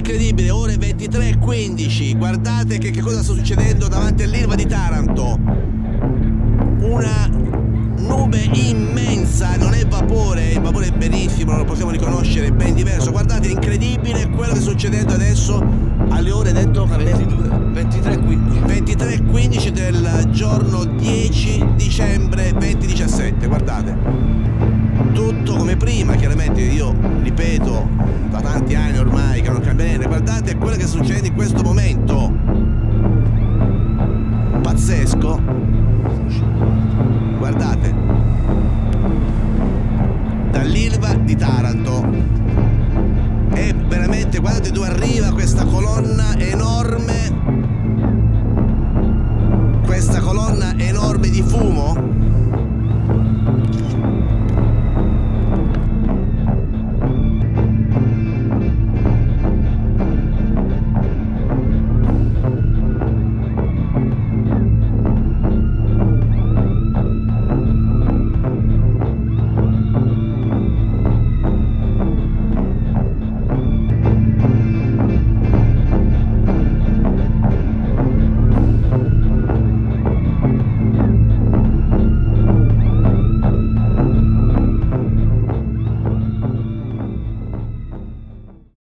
incredibile, ore 23.15, guardate che, che, cosa sta succedendo davanti all'Ilva di Taranto. Una nube immensa, non è vapore, il vapore è benissimo, lo possiamo riconoscere, è ben diverso. Guardate, è incredibile quello che sta succedendo adesso alle ore detto 23.15 23, del giorno 10 dicembre 2017, guardate. Tutto come prima, chiaramente io ripeto, succede in questo momento. Pazzesco. Guardate. Dall'Ilva di Taranto. È veramente, guardate dove arriva questa colonna enorme